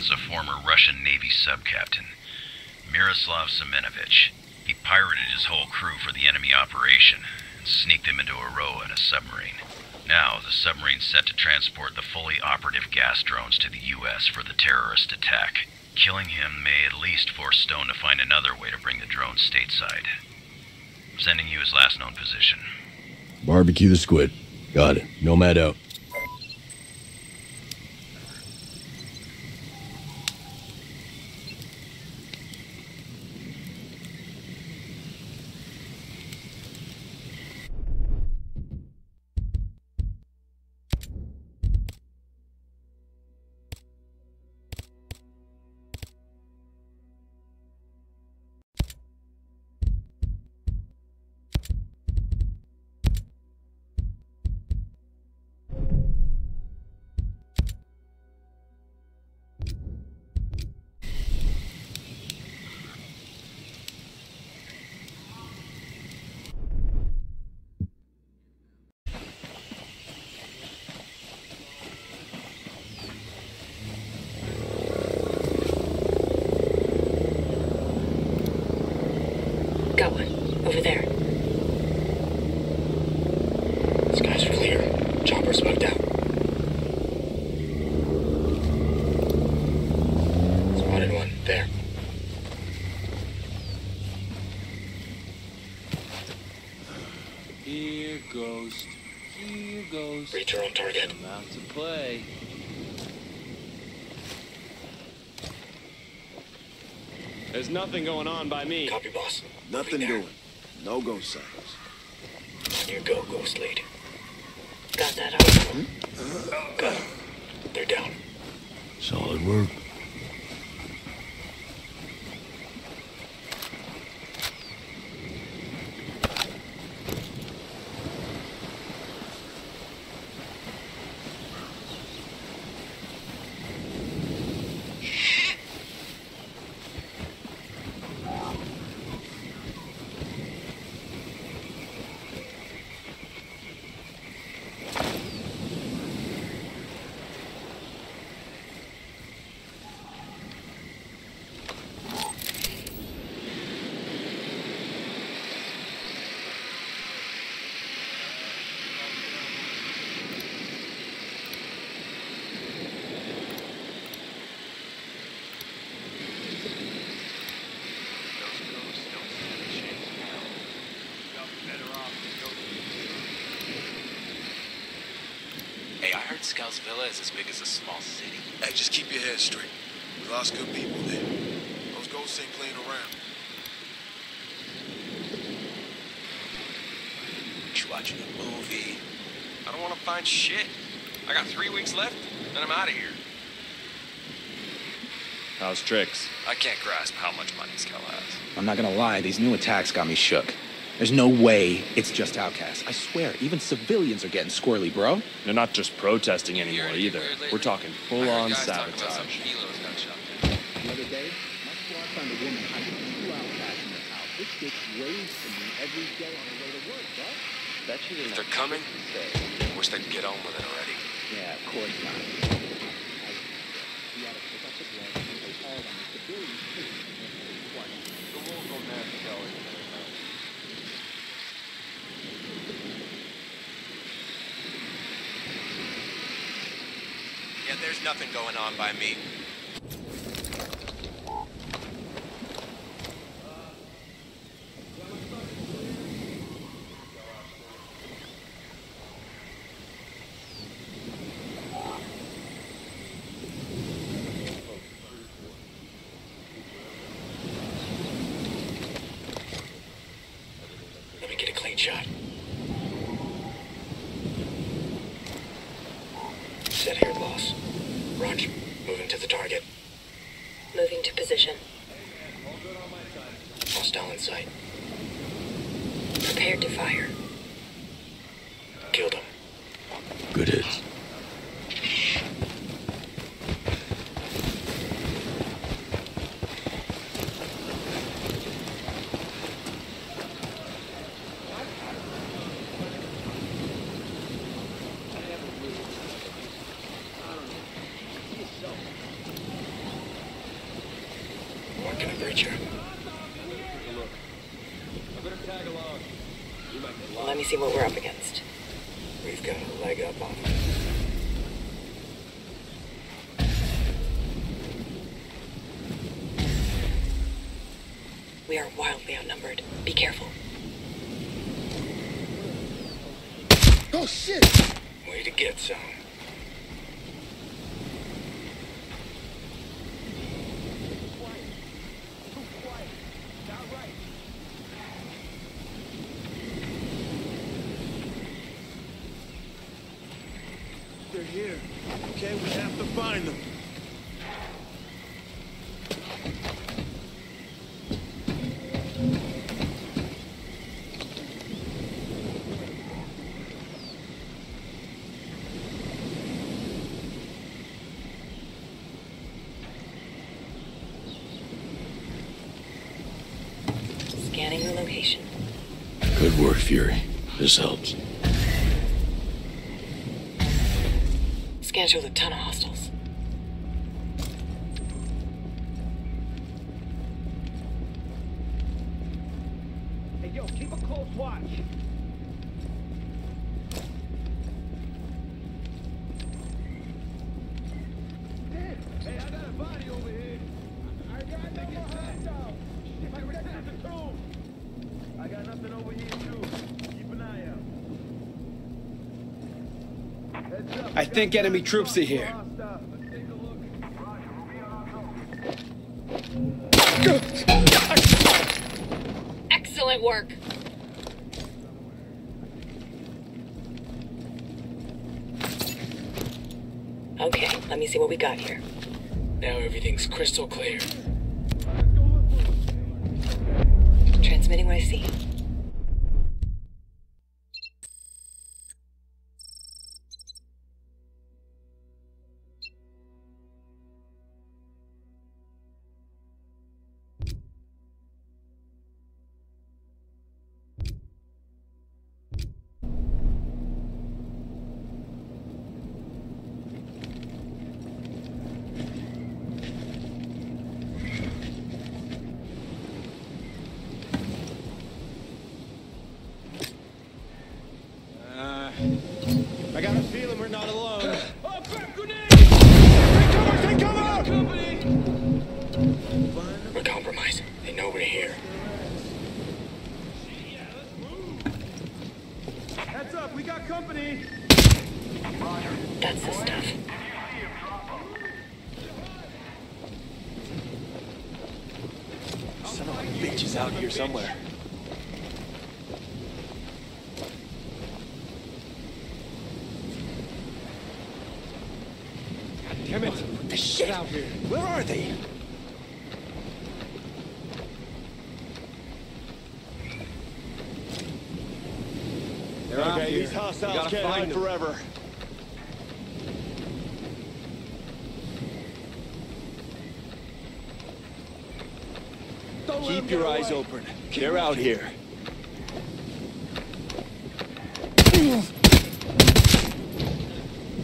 Simon's a former Russian Navy sub-captain. Miroslav Semenovich. He pirated his whole crew for the enemy operation and sneaked them into Auroa in a submarine. Now, the submarine's set to transport the fully operative gas drones to the U.S. for the terrorist attack. Killing him may at least force Stone to find another way to bring the drones stateside. Sending you his last known position. Barbecue the squid. Got it. Nomad out. Nothing going on by me. Copy, boss. Nothing doing. No ghost sightings. You go, Ghost Lead. Got that out. Got 'em. They're down. Solid work. Hey, I heard Skell's Villa is as big as a small city. Hey, just keep your head straight. We lost good people there. Those ghosts ain't playing around. You watching a movie? I don't want to find shit. I got three weeks left, then I'm out of here. How's tricks? I can't grasp how much money Scout has. I'm not gonna lie, these new attacks got me shook. There's no way it's just outcasts. I swear, even civilians are getting squirrely, bro. They're not just protesting anymore either. We're talking full-on guys talking about some sabotage. kilos got shot down. The other day, my squad found a woman hiding two outcasts in her house. This bitch raves to me every day on her way to work, bro. If they're coming, I wish they'd get on with it already. Yeah, of course not. I- We ought to pick up the blame and play hard on the civilians, too. Yeah, there's nothing going on by me get a clean shot. Set here, boss. Roger. Moving to the target. Moving to position. Hostile in sight. Prepared to fire. Killed him. Good hits. Reach her. I better tag along. You might get Well, let me see what we're up against. We've got a leg up on them. We are wildly outnumbered. Be careful. Oh, shit! Way to get some. They're here. Okay, we have to find them. Scanning the location. Good work, Fury. This helps. Through a ton of hostiles. Hey, yo, keep a close watch. Hey, I got a body over here. I got nothing hostile. Protect the tomb. I got nothing over here, too. Keep an eye out. Heads up. I think enemy troops are here. Hostile. Let's take a look. Excellent work. Okay, let me see what we got here. Now everything's crystal clear. Transmitting what I see. Here somewhere. God damn it! What the shit out here? Where are they? They're out Okay, here. these hostiles We gotta can't find hide them. forever. Don't let 'em Keep get your eyes open. They're out here.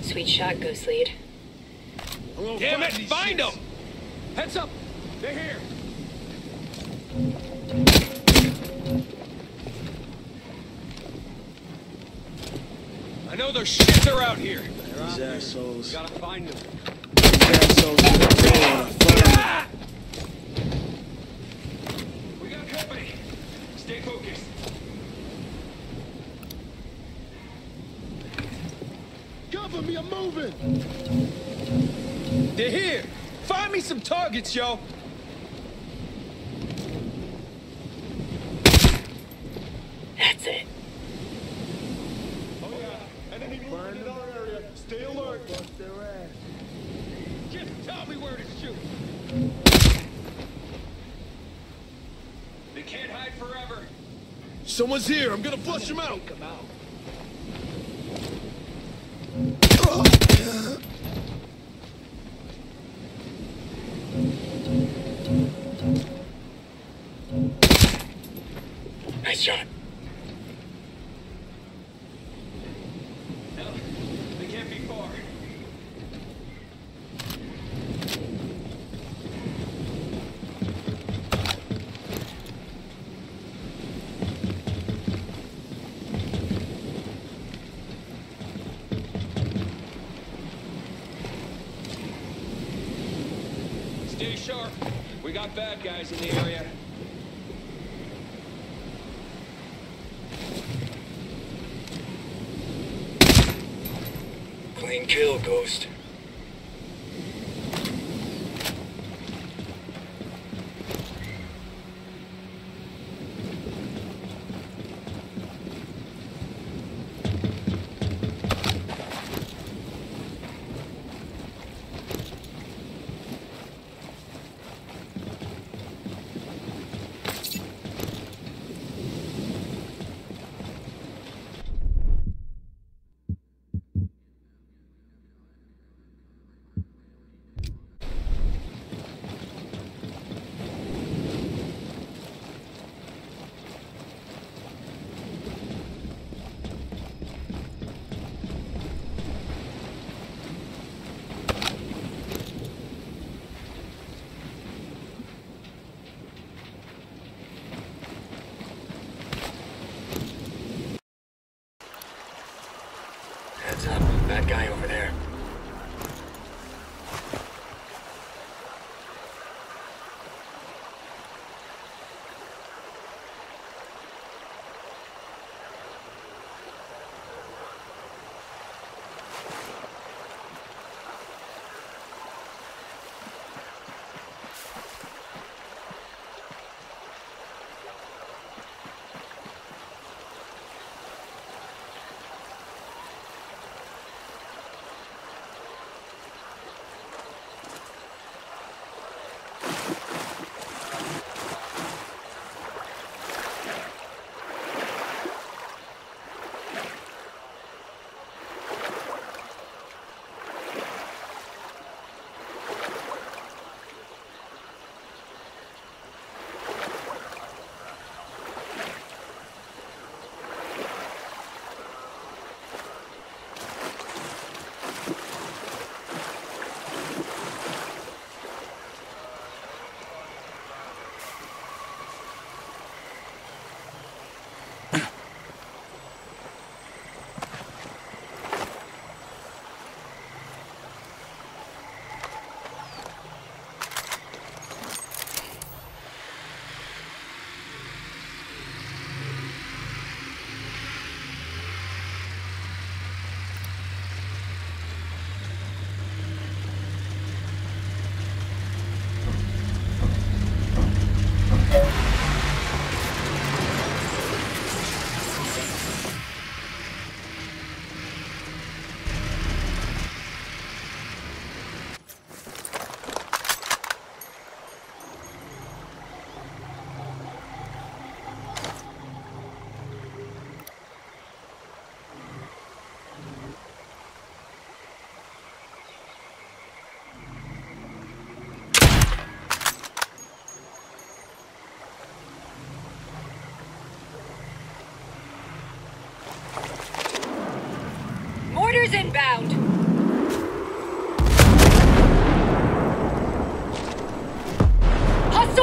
Sweet shot, Ghost Lead. Damn it! Find them! Heads up. They're here. I know their shits are out here. These assholes. Gotta find them. These assholes are gonna find them. We got company. Stay focused. Cover me, I'm moving! They're here. Find me some targets, yo. That's it. Find in our area. Stay alert. Bust their ass. Just tell me where to shoot. They can't hide forever. Someone's here. I'm gonna flush them out. Come out. Nice shot. No, they can't be far. Stay sharp. We got bad guys in the area. Clean kill, Ghost.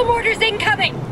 Mortars incoming!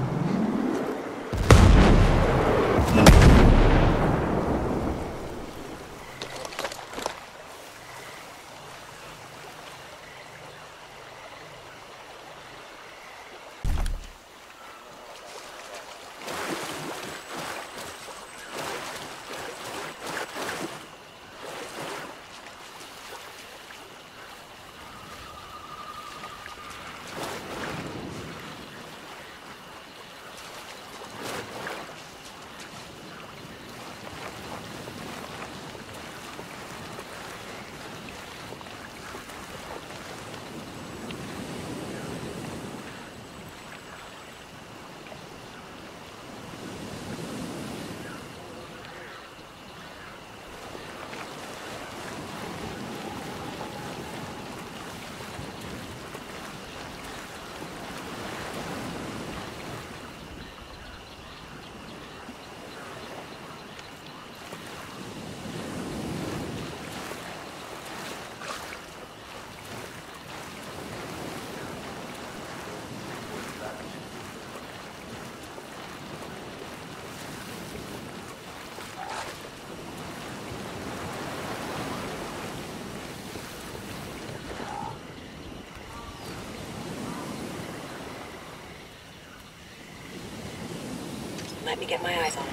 Let me get my eyes on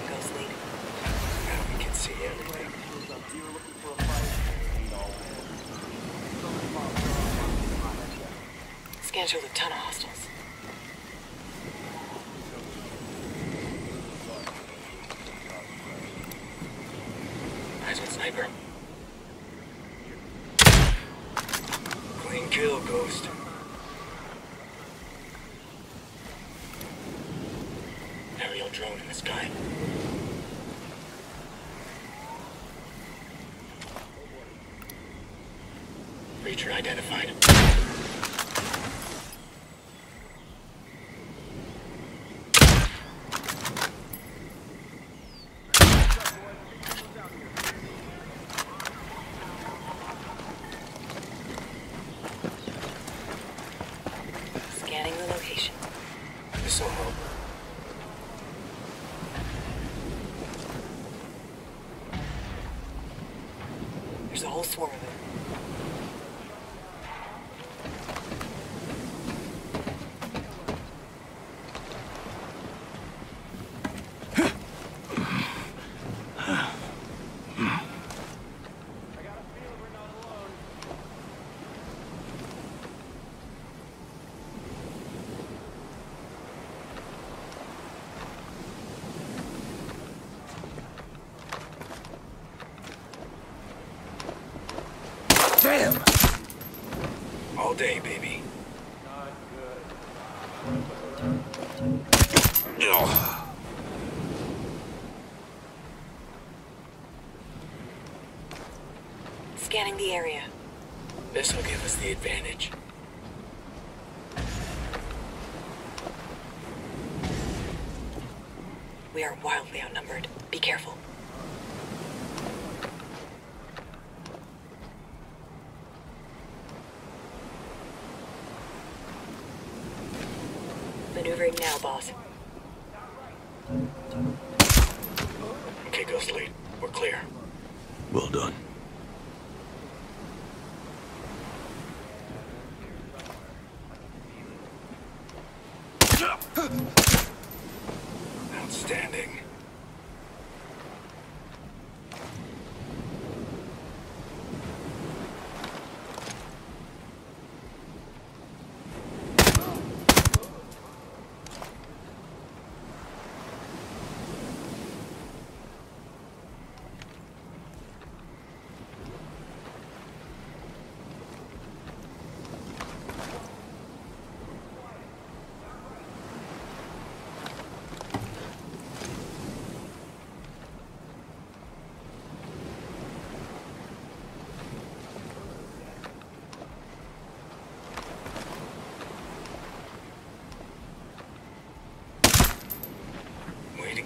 in this guy. Swarm. baby.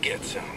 gets him.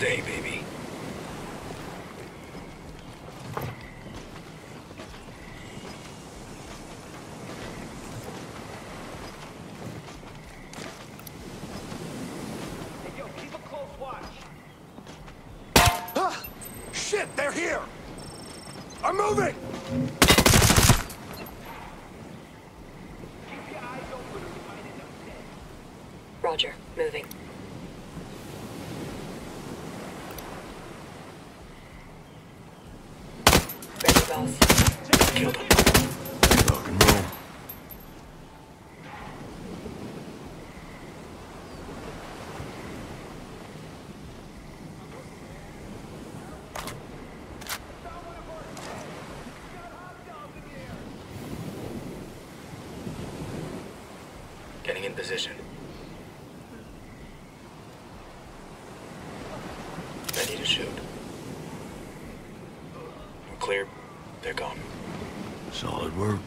day, baby. position. Ready to shoot. We're clear. They're gone. Solid work.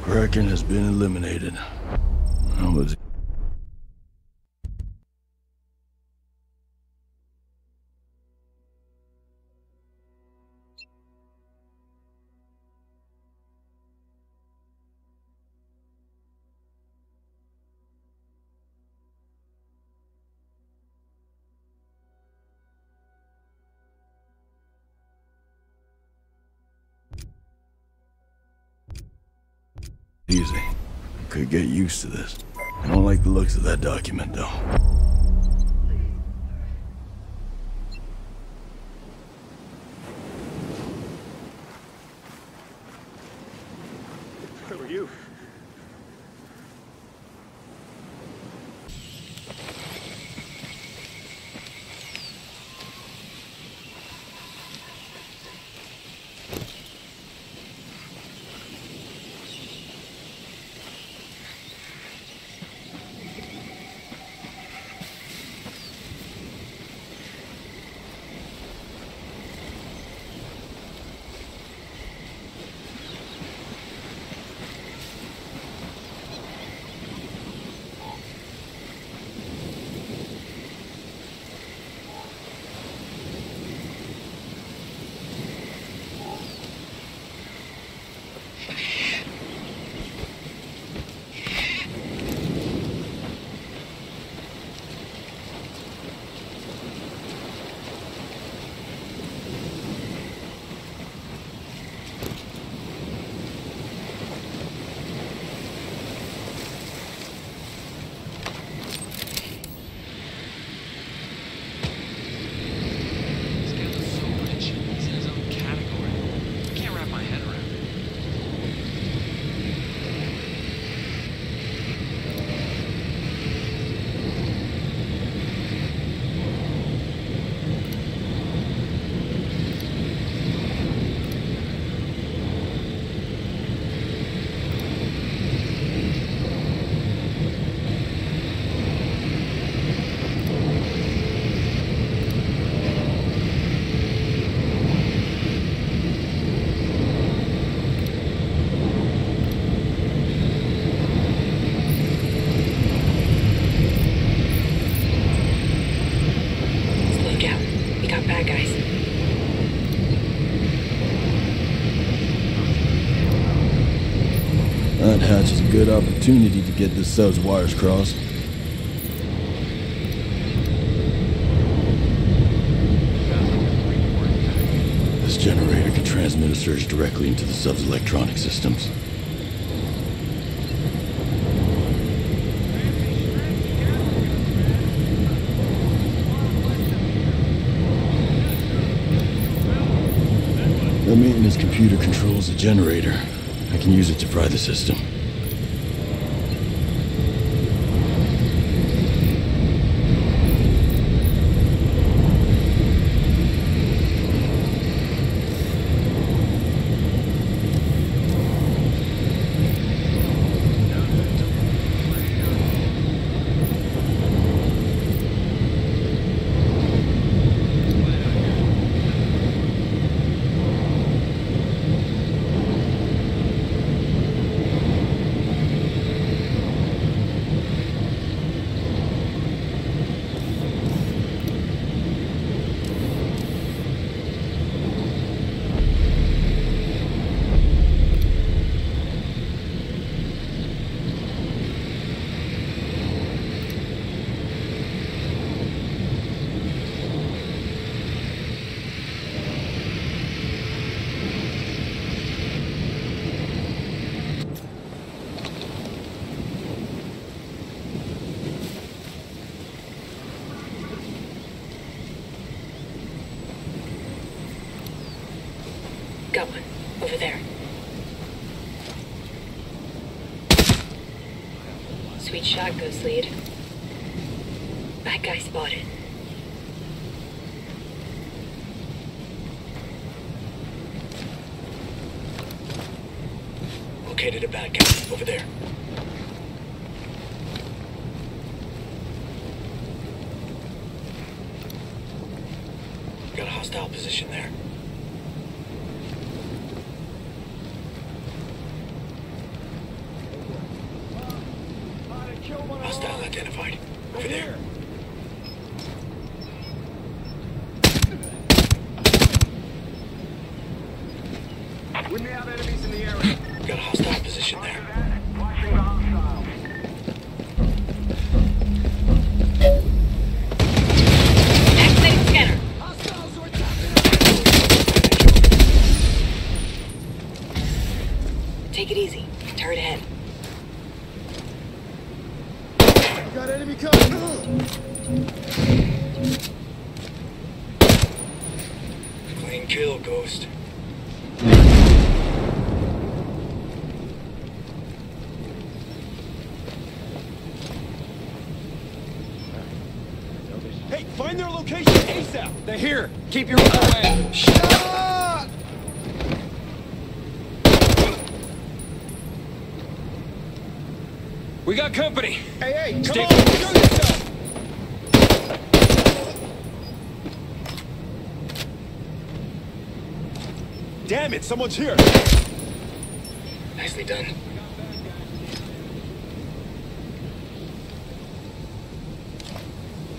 Kraken has been eliminated. Get used to this. I don't like the looks of that document, though. Good opportunity to get this sub's wires crossed. This generator can transmit a surge directly into the sub's electronic systems. The maintenance computer controls the generator. I can use it to fry the system. Got one. Over there. Sweet shot, Ghost Lead. Bad guy spotted. Located a bad guy. Over there. Got a hostile position there. We may have enemies in the area. Got a hostile position there. Watching the hostiles. Activating scanner. Take it easy. Turret ahead. Got enemy coming. Clean kill, Ghost. Hey, find their location ASAP! They're here! Keep your eye away! We got company. Hey, hey, come Stay on! Show yourself! Damn it, someone's here! Nicely done.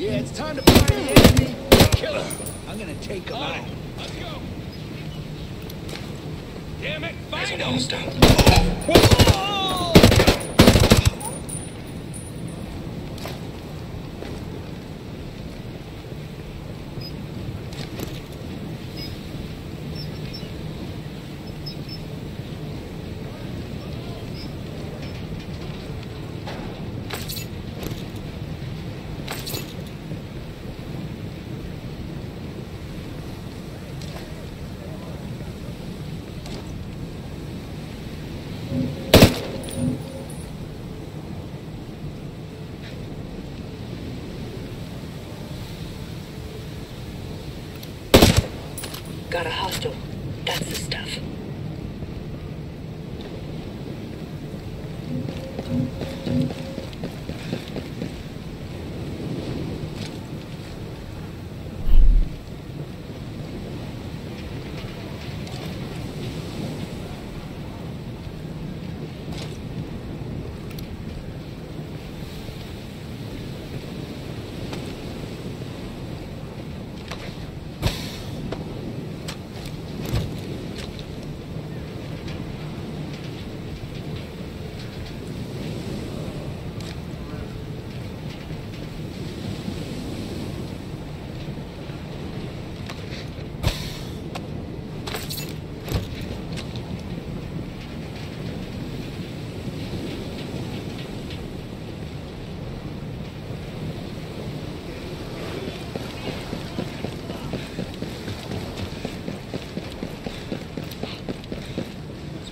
Yeah, it's time to find the enemy. Kill him! I'm gonna take him out. Let's go. Damn it! Find him! hostile. Got a hostile. That's the stuff.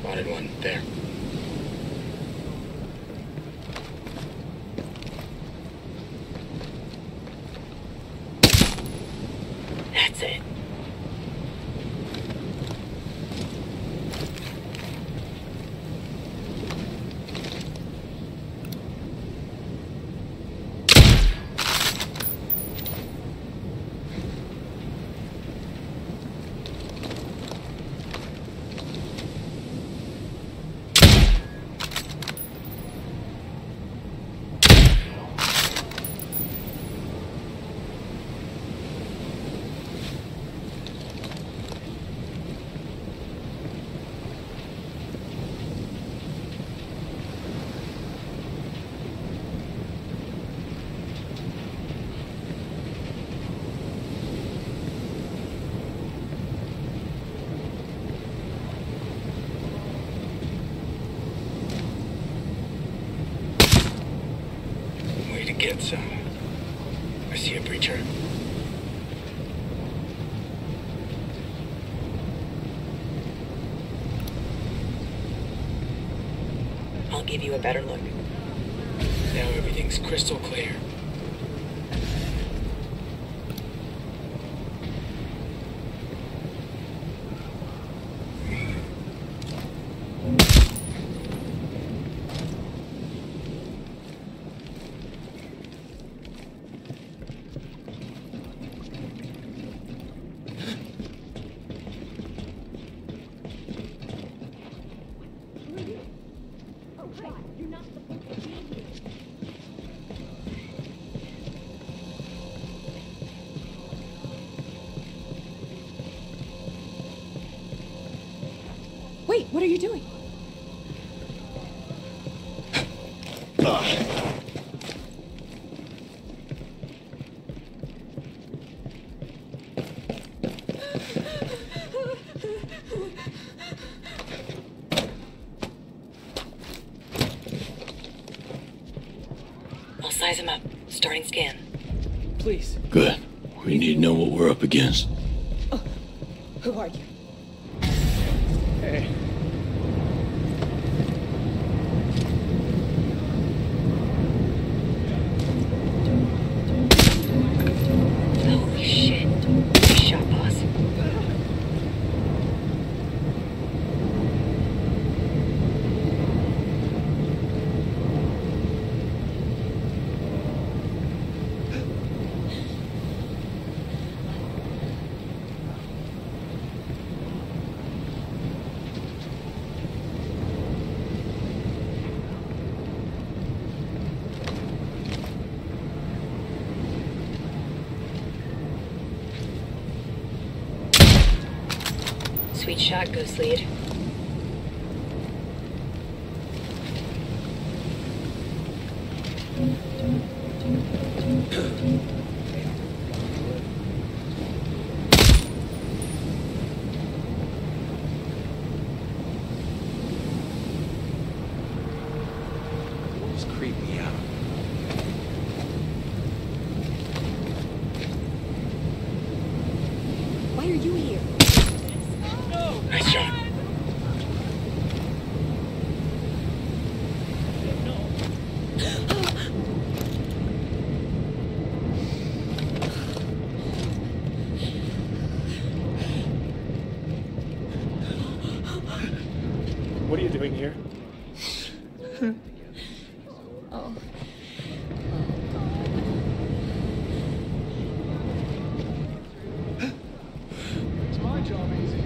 Spotted one. There. That's it. Way to get some. I see a breacher. I'll give you a better what are you doing? I'll size him up. Starting scan. Please. Good. We need to know what we're up against. Oh, who are you? Hey. Shot, Ghost Lead. Wolves creep me out. Why are you here? Nice shot. What are you doing here? Oh. It's my job, easy.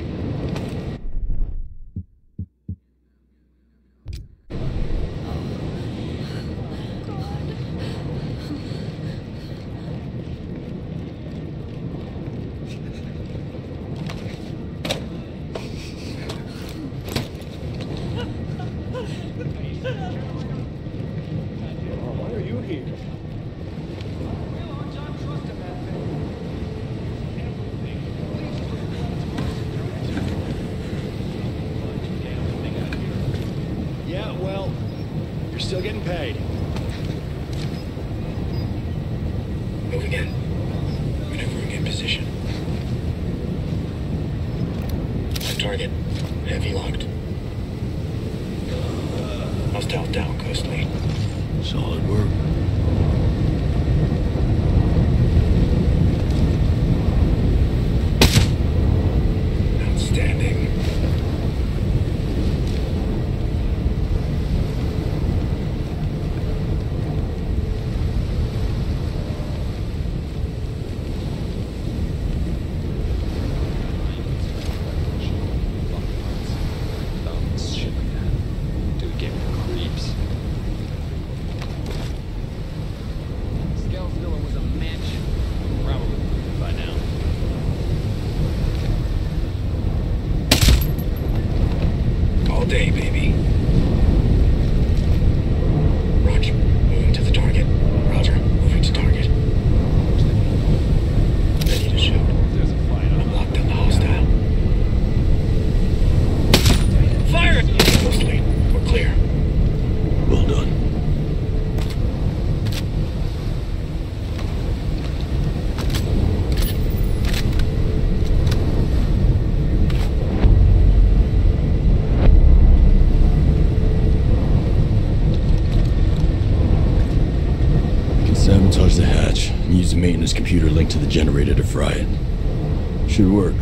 Why are you here? Yeah, well, you're still getting paid. Moving in. Maneuvering in position. On target. Heavy locked. Hostile down, Ghost Lead. Solid work. Outstanding. Shit like that. Dude gave me the creeps. Scalesville was a mansion. Probably by now. All day, baby. Roger. Moving to the target. Roger. Moving to target. Ready to shoot. There's a fight I'm locked on the hostile. Fire! Ghost Lead. We're clear. Well done. We can sabotage the hatch and use the maintenance computer linked to the generator to fry it. Should work.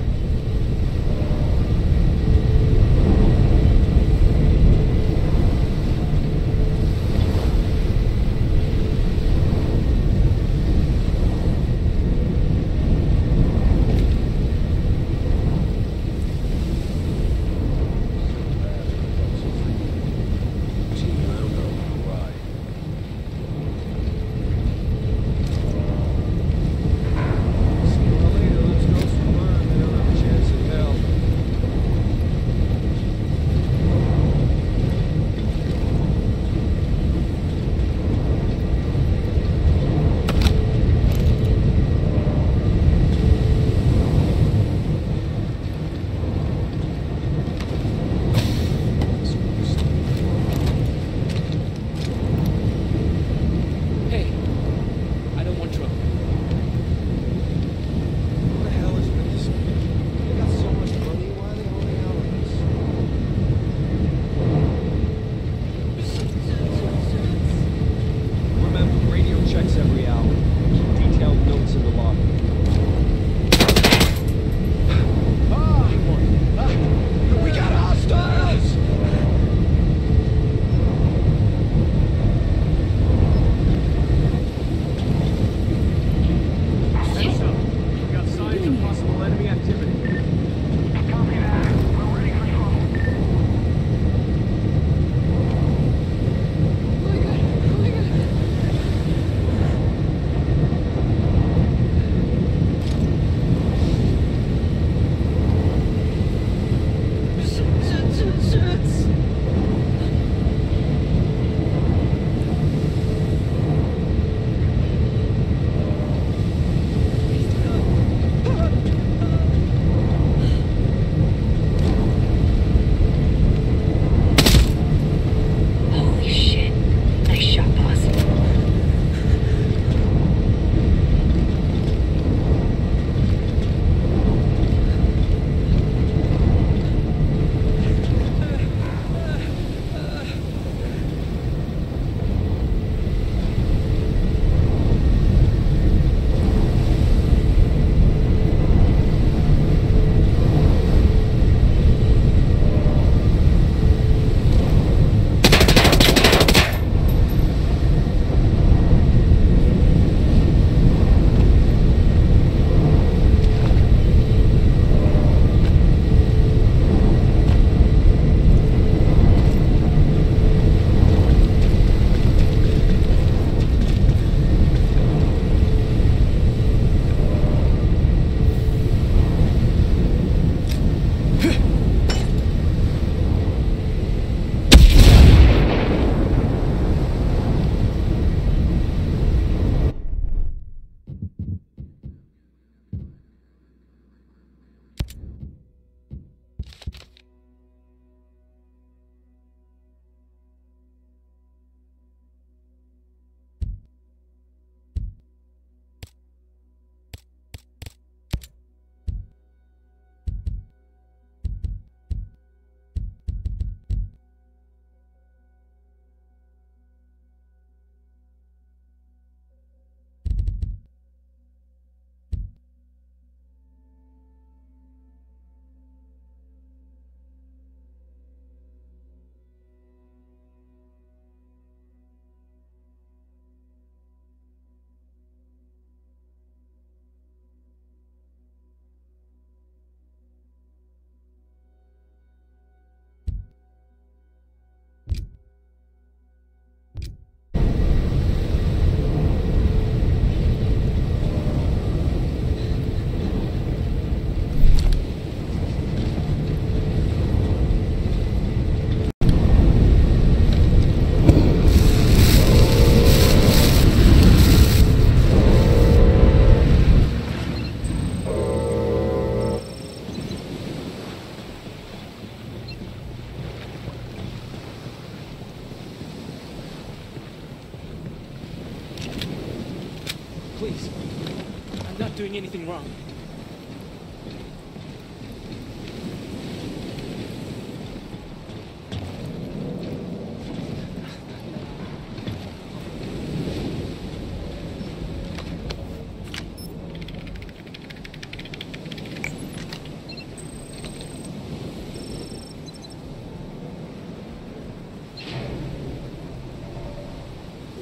Doing anything wrong.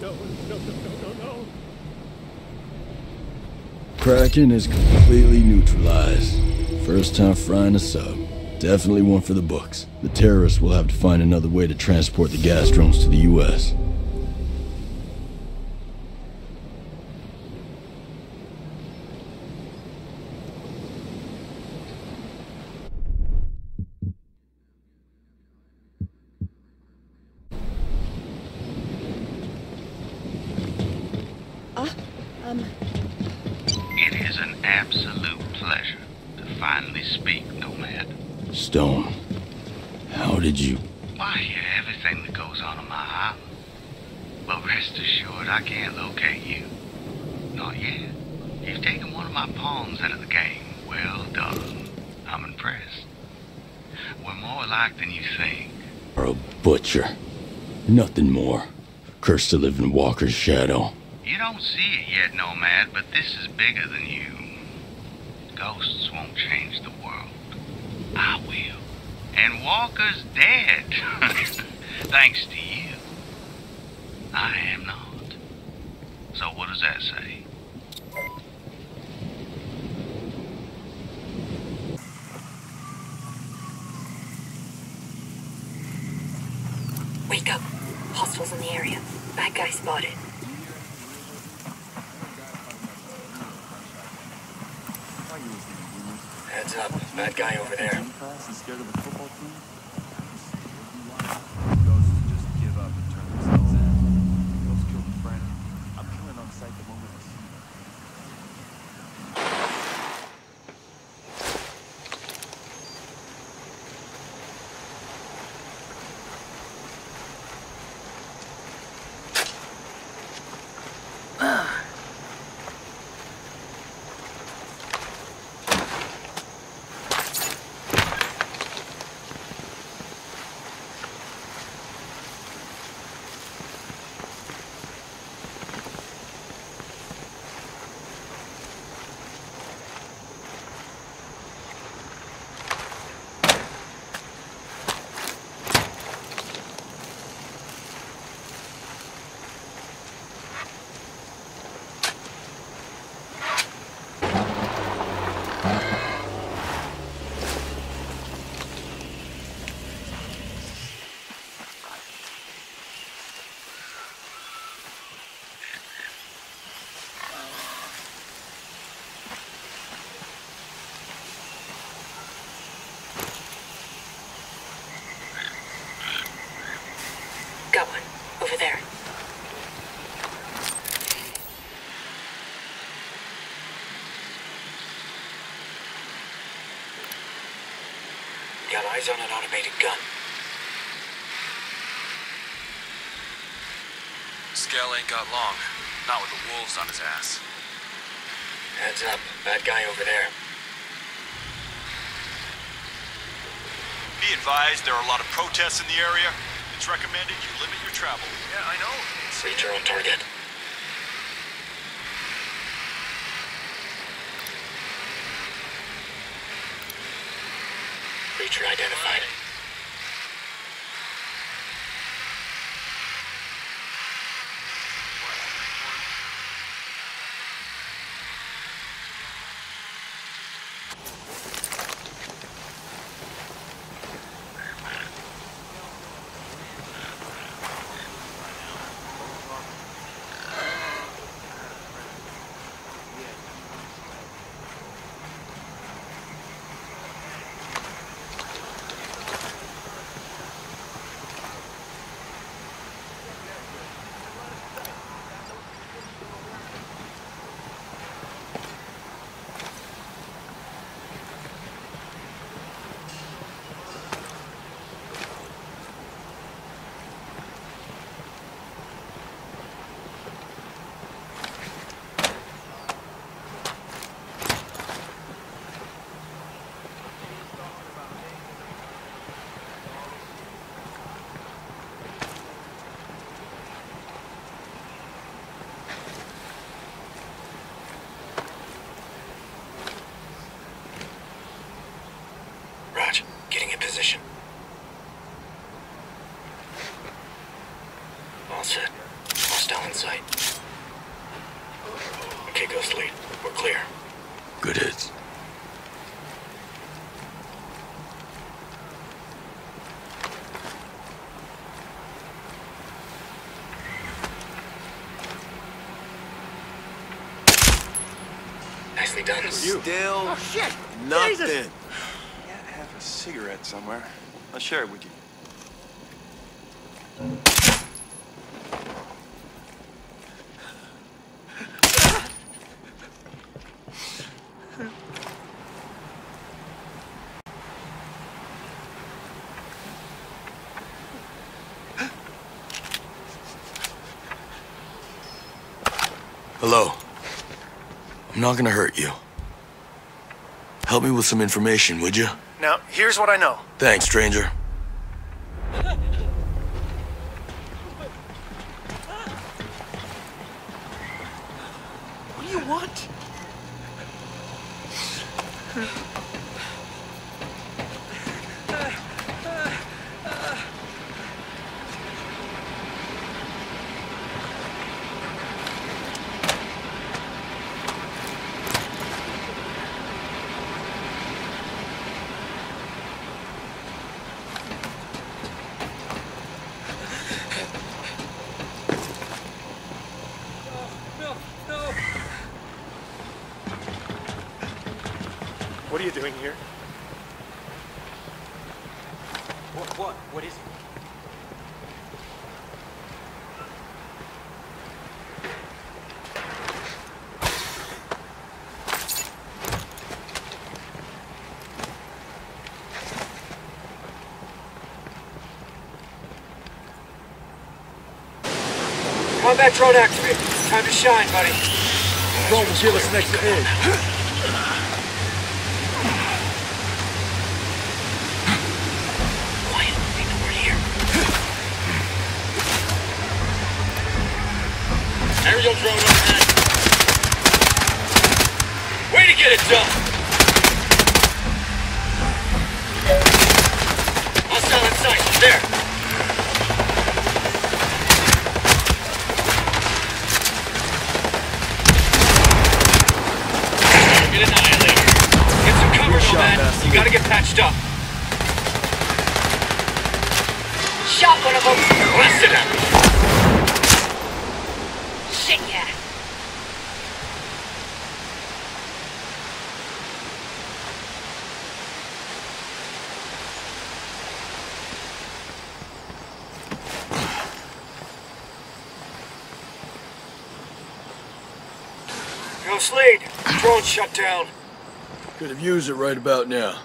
No, no, no, no, no, no. Kraken is completely neutralized. First time frying a sub. Definitely one for the books. The terrorists will have to find another way to transport the gas drones to the U.S. Ah, um, absolute pleasure to finally speak, Nomad. Stone, how did you... Why, I hear everything that goes on on my island. But rest assured, I can't locate you. Not yet. You've taken one of my pawns out of the game. Well done. I'm impressed. We're more alike than you think. are a butcher. Nothing more. Cursed to live in Walker's shadow. You don't see it yet, Nomad, but this is bigger than you. Ghosts won't change the world. I will. And Walker's dead. Thanks to you. I am not. So what does that say? Wake up. Hostiles in the area. Bad guy spotted. Automated gun. Skell ain't got long. Not with the wolves on his ass. Heads up. Bad guy over there. Be advised, there are a lot of protests in the area. It's recommended you limit your travel. Yeah, I know. Reacher on target. Reacher identified. Done. Still Oh, shit! nothing. Jesus! Yeah, I have a cigarette somewhere. I'll share it with you. I'm not gonna hurt you. Help me with some information, would you? Now, here's what I know. Thanks, stranger. What do you want? No, no. What are you doing here? What, what? What is it? Drone activated. Time to shine, buddy. Drone will give us an extra edge. Quiet. We're here. Aerial drone You gotta get patched up. Shot one of them. Blasted him. Shit, yeah. Ghost lead. Drone shut down. Could have used it right about now.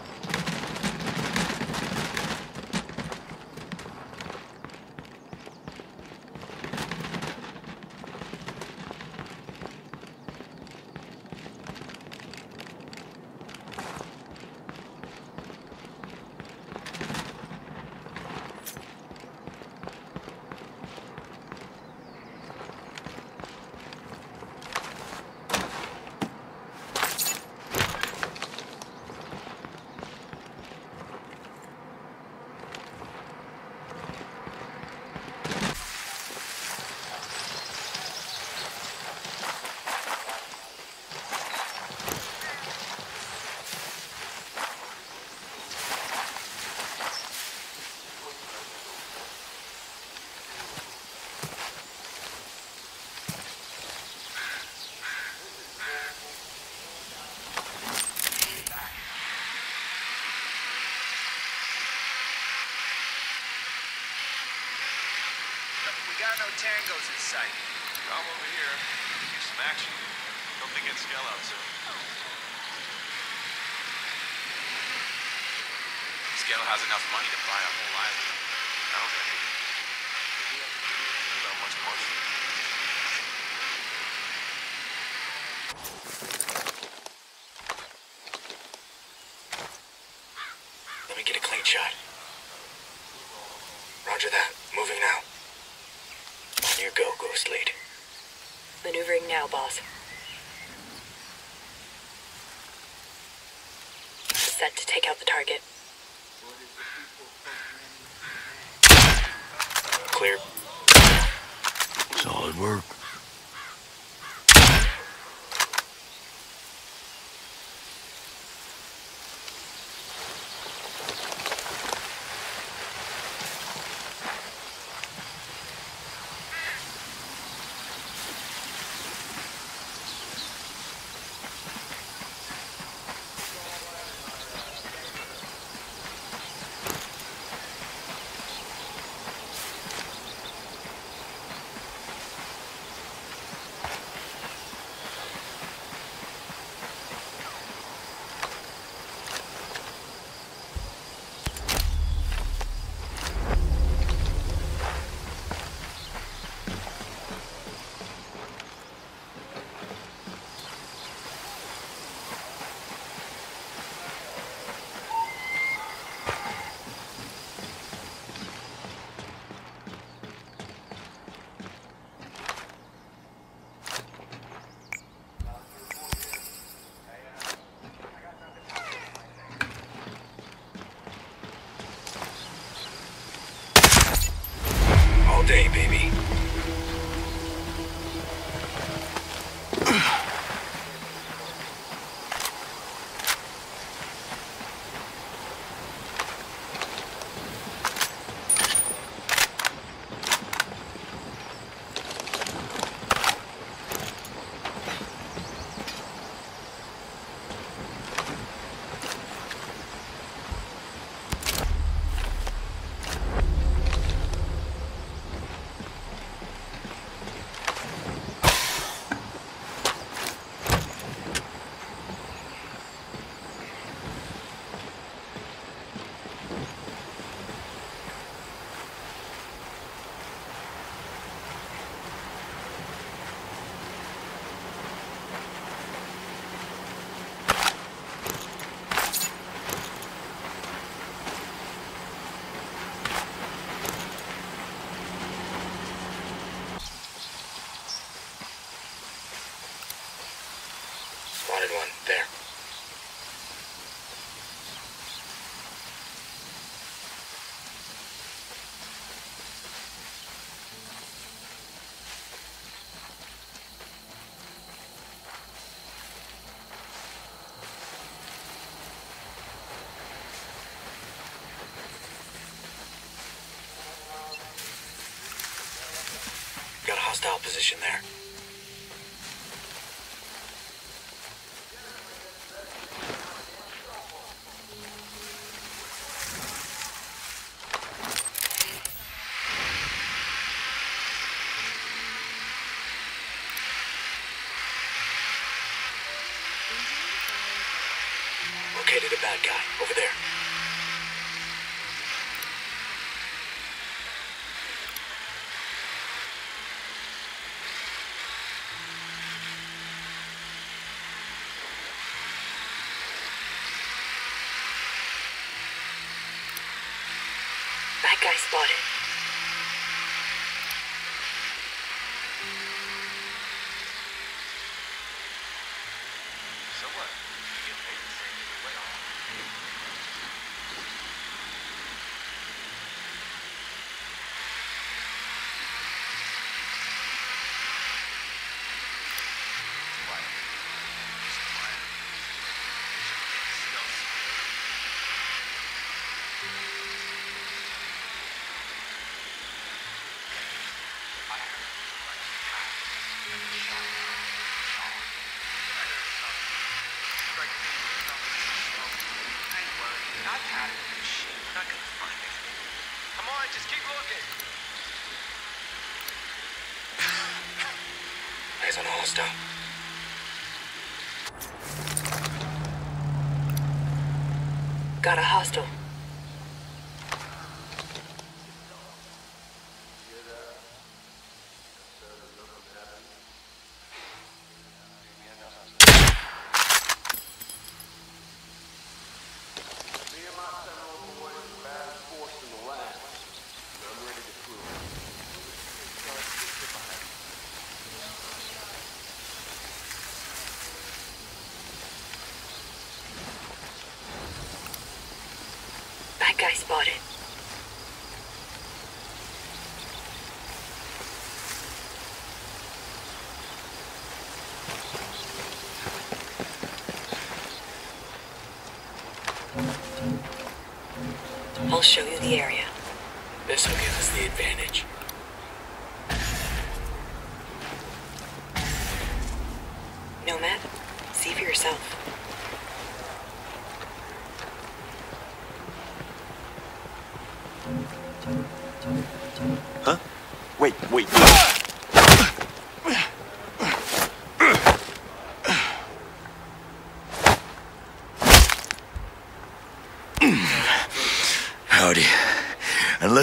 We got no tangos in sight. Come over here. See some action. Hope they get Skell out soon. Skell has enough money to work. hostile position there. I spotted. eyes on Got a hostile. show you the area.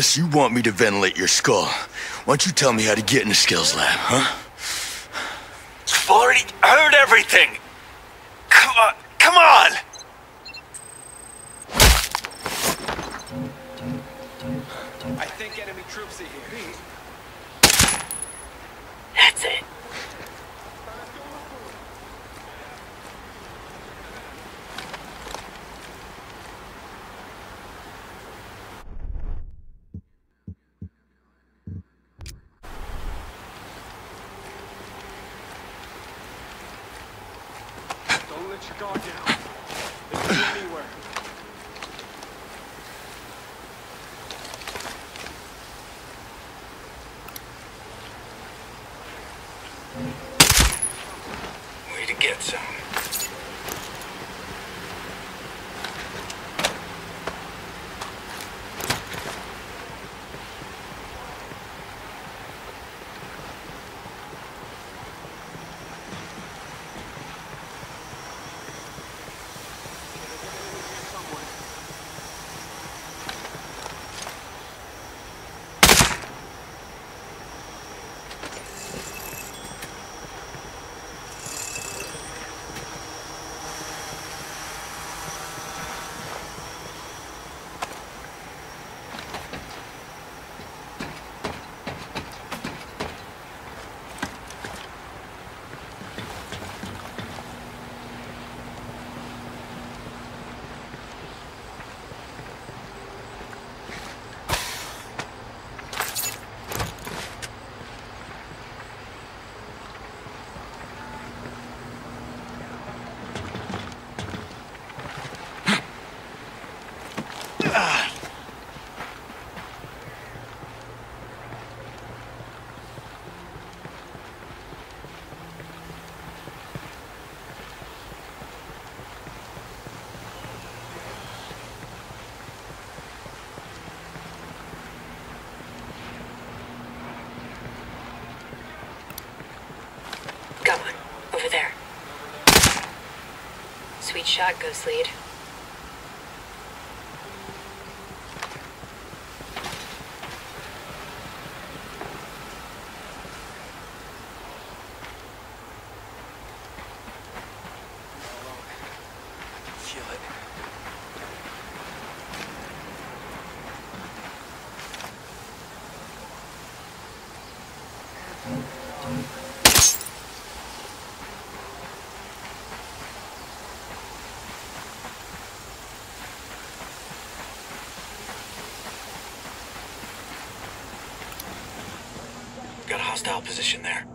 Unless you want me to ventilate your skull, why don't you tell me how to get in the Skell's lab, huh? shot Ghost Lead. hostile position there.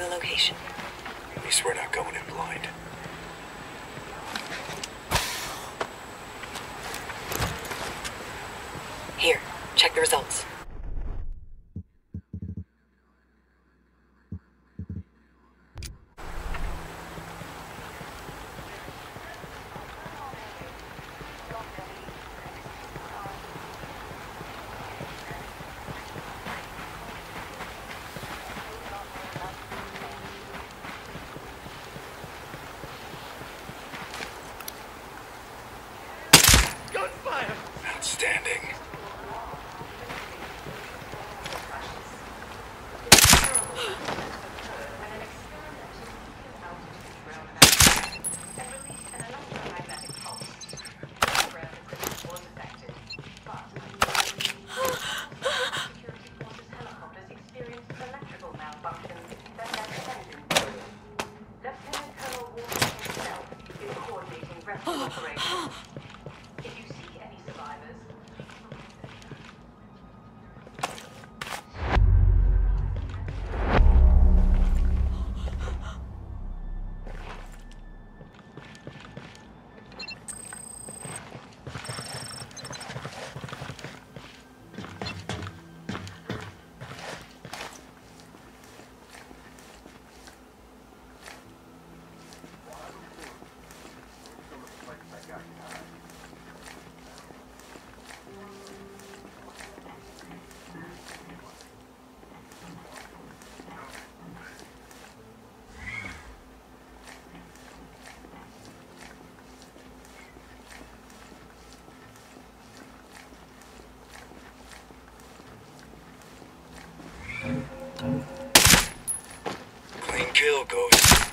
The location. At least we're not going in blind. Here, check the results. Gunfire! Outstanding. If you see any survivors, Clean kill, Ghost.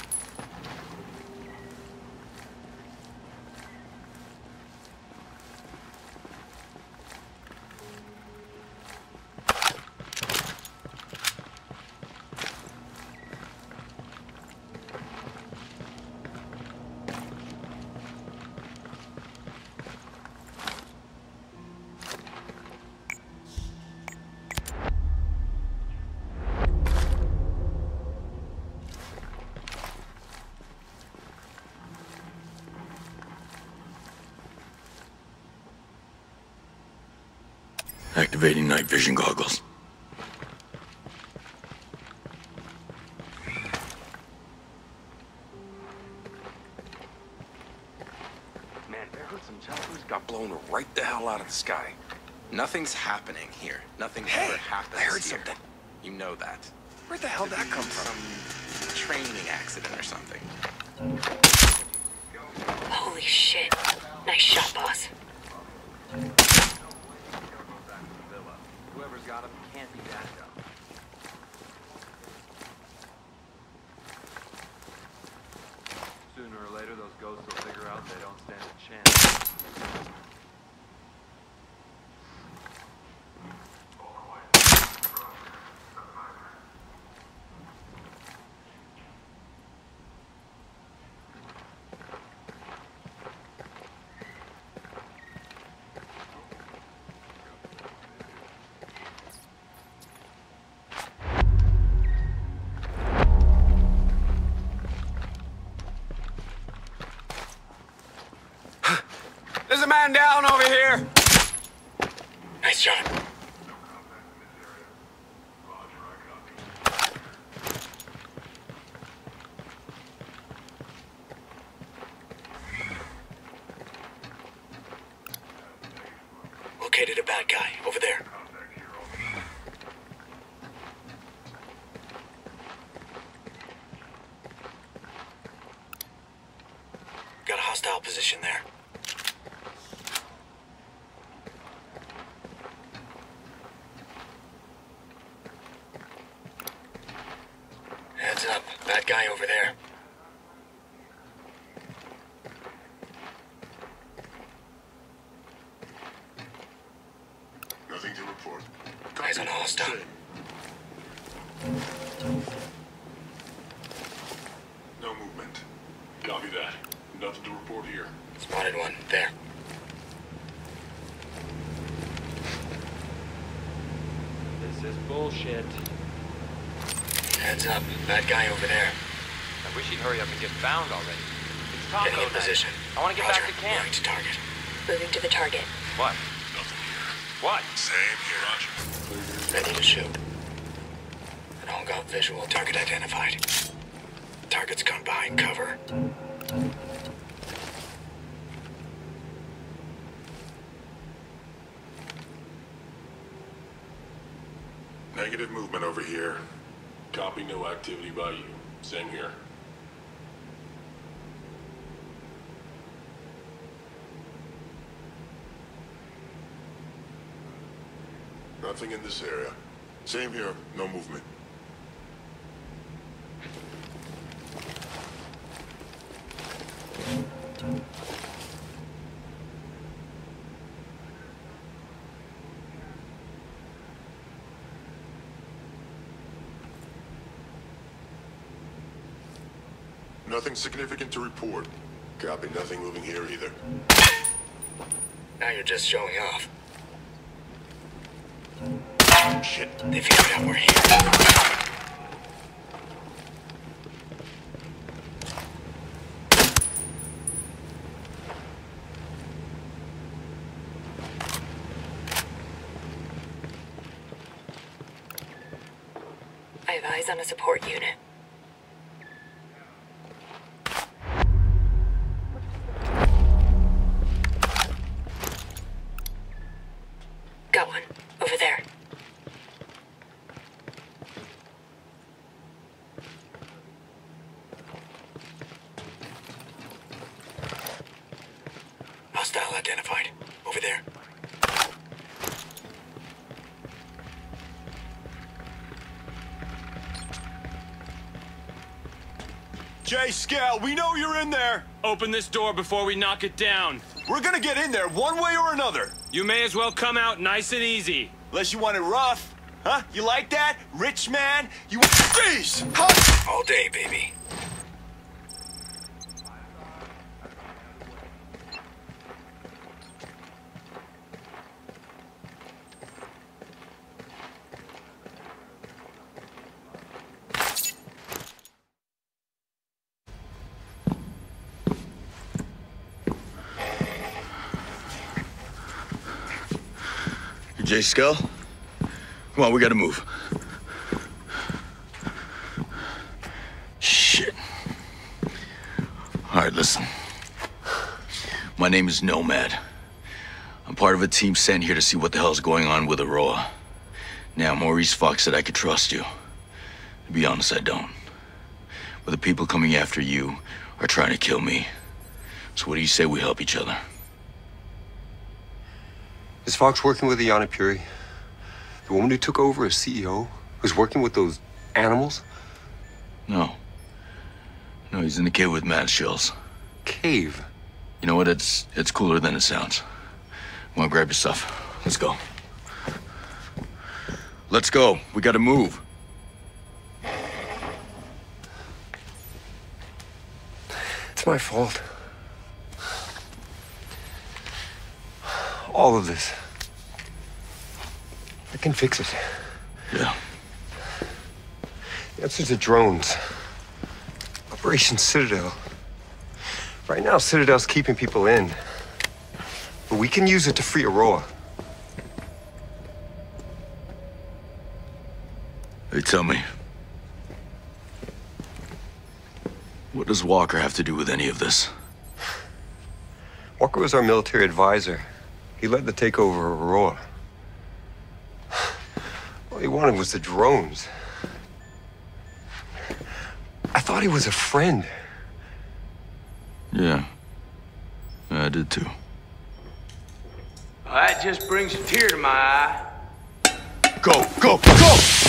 Activating night vision goggles. Man, I heard some choppers got blown right the hell out of the sky. Nothing's happening here. Nothing Hey, ever happens I heard here. something. You know that. Where'd the hell Could that be come from? Some training accident or something. Holy shit. Nice shot, boss. Whoever's got him can't be that dumb. Sooner or later, those ghosts will figure out they don't stand a chance. There's a man down over here! Nice shot. Located a bad guy over there. Got a hostile position there. Heads up, bad guy over there. Nothing to report. Eyes on a hostile. No movement. Copy that. Nothing to report here. Spotted one. There. This is bullshit. Heads up. Bad guy over there. I wish he'd hurry up and get found already. It's Taco Getting in night. position. I want to get Roger. back to camp. Moving to target. Moving to the target. What? Nothing here. What? Same here. Roger. Ready to shoot. An all got visual. Target identified. Target's come behind cover. Negative movement over here. Copy no activity by you. Same here. Nothing in this area. Same here. No movement. Nothing significant to report. Copy nothing moving here either. Now you're just showing off. Shit. They figured out we're here. I have eyes on a support unit. Got one. Over there. Hostile identified. Over there. Jace Skell, we know you're in there. Open this door before we knock it down. We're gonna get in there one way or another. You may as well come out nice and easy. Unless you want it rough. Huh? You like that? Rich man? You want... Jeez! Huh? All day, baby. Jace Skell? Come on, we gotta move. Shit. All right, listen. My name is Nomad. I'm part of a team sent here to see what the hell's going on with Auroa. Now, Maurice Fox said I could trust you. To be honest, I don't. But the people coming after you are trying to kill me. So what do you say we help each other? Is Fox working with Ayana Puri? The woman who took over as CEO? Who's working with those animals? No. No, he's in the cave with mad shells. Cave? You know what? It's it's cooler than it sounds. On, grab your stuff. Let's go. Let's go. We gotta move. It's my fault. All of this. I can fix it. Yeah. The answer's the drones. Operation Citadel. Right now, Citadel's keeping people in. But we can use it to free Auroa. Hey, tell me. What does Walker have to do with any of this? Walker was our military advisor. He led the takeover of Auroa. All he wanted was the drones. I thought he was a friend. Yeah. Yeah, I did too. Well, that just brings a tear to my eye. Go, go, go!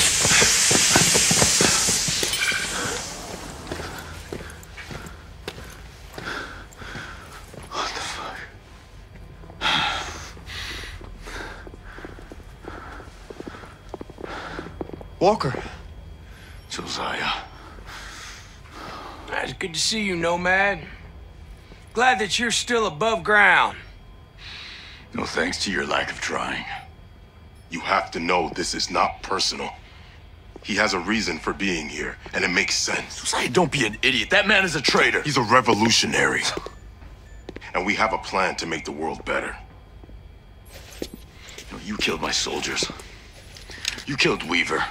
Walker. Josiah. It's good to see you, Nomad. Glad that you're still above ground. No thanks to your lack of trying. You have to know this is not personal. He has a reason for being here, and it makes sense. Josiah, don't be an idiot. That man is a traitor. He's a revolutionary. And we have a plan to make the world better. You, know, you killed my soldiers. You killed Weaver.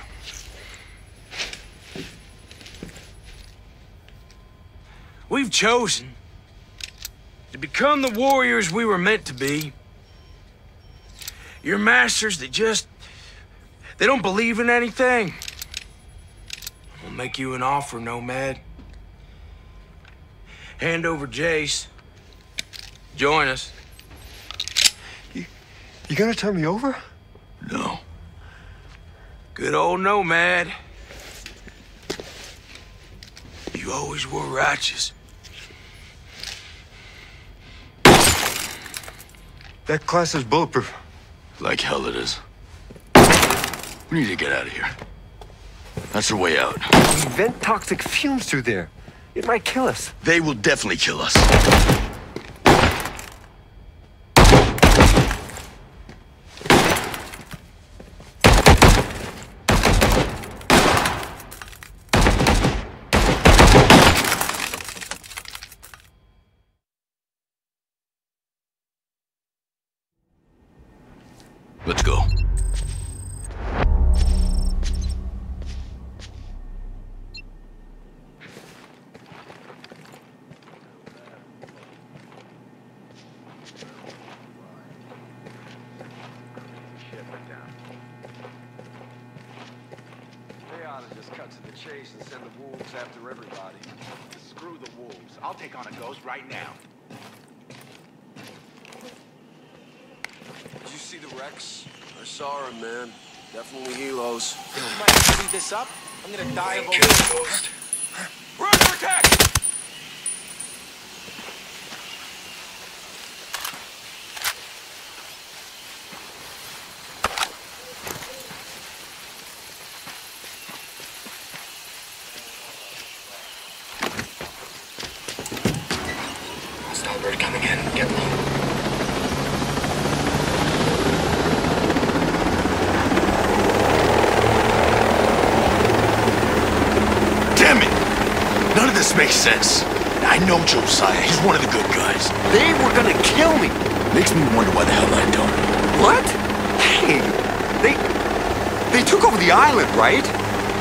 We've chosen to become the warriors we were meant to be. Your masters that just. They don't believe in anything. We'll make you an offer, Nomad. Hand over Jace. Join us. You, you gonna turn me over? No. Good old Nomad. You always were righteous. That class is bulletproof. Like hell it is. We need to get out of here. That's the way out. We vent toxic fumes through there. It might kill us. They will definitely kill us. They ought to just cut to the chase and send the wolves after everybody. Screw the wolves. I'll take on a ghost right now. Did you see the wrecks? I saw her, man. Definitely helos. You might speed this up. I'm gonna die of a Ghost. We're under attack! Hostile bird coming in. Get low. Damn it! None of this makes sense. I know Josiah. He's one of the good guys. They were gonna kill me. Makes me wonder why the hell I don't. What? Hey, they they took over the island, right?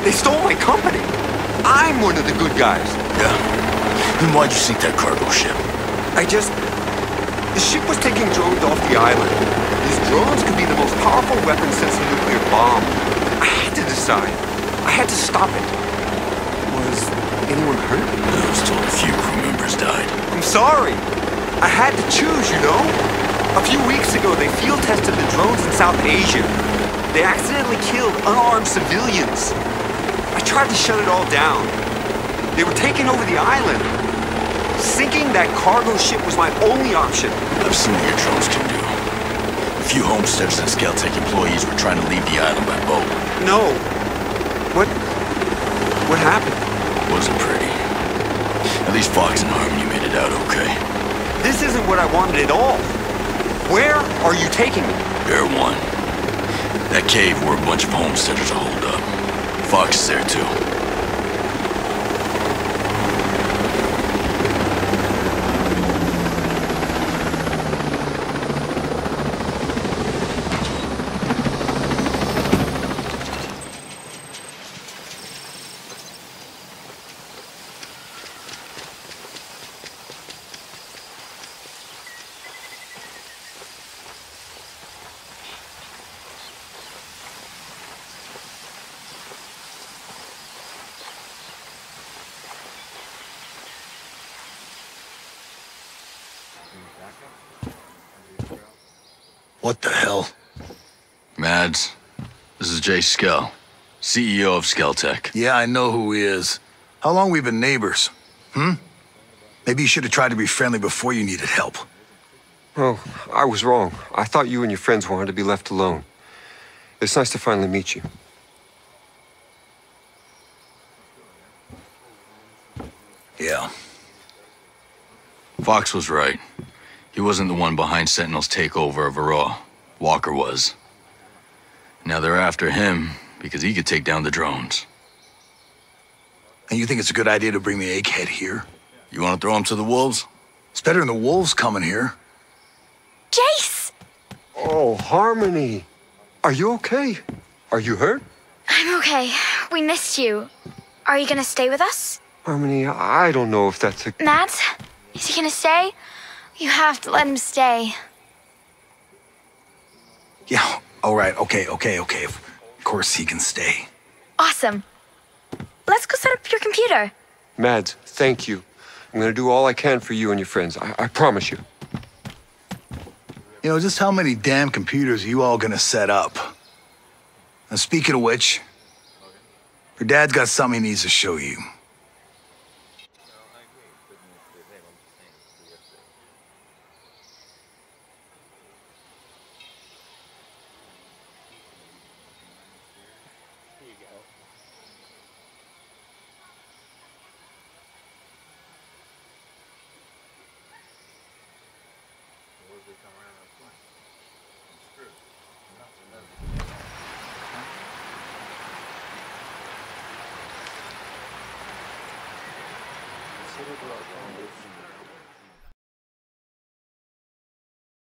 They stole my company. I'm one of the good guys. Yeah. Then why'd you sink that cargo ship? I just the ship was taking drones off the island. These drones could be the most powerful weapon since the nuclear bomb. I had to decide. I had to stop it. Anyone hurt? I was told a few crew members died. I'm sorry. I had to choose, you know? A few weeks ago, they field tested the drones in South Asia. They accidentally killed unarmed civilians. I tried to shut it all down. They were taking over the island. Sinking that cargo ship was my only option. I've seen what your drones can do. A few homesteaders and Skell Tech employees were trying to leave the island by boat. No. What? What happened? Least Fox and Harmony made it out okay. This isn't what I wanted at all. Where are you taking me? Erewhon. That cave where a bunch of homesteaders are holed up. Fox is there too. What the hell? Mads, this is Jace Skell, CEO of Skell Tech. Yeah, I know who he is. How long we been neighbors? Hmm? Maybe you should have tried to be friendly before you needed help. Oh, I was wrong. I thought you and your friends wanted to be left alone. It's nice to finally meet you. Yeah. Fox was right. He wasn't the one behind Sentinel's takeover of Auroa. Walker was. Now they're after him, because he could take down the drones. And you think it's a good idea to bring the egghead here? You want to throw him to the wolves? It's better than the wolves coming here. Jace! Oh, Harmony. Are you okay? Are you hurt? I'm okay. We missed you. Are you gonna stay with us? Harmony, I don't know if that's a. Matt? Is he gonna stay? You have to let him stay. Yeah, all right, okay, okay, okay. Of course he can stay. Awesome. Let's go set up your computer. Mads, thank you. I'm gonna do all I can for you and your friends. I, I promise you. You know, just how many damn computers are you all gonna set up? And speaking of which, your dad's got something he needs to show you.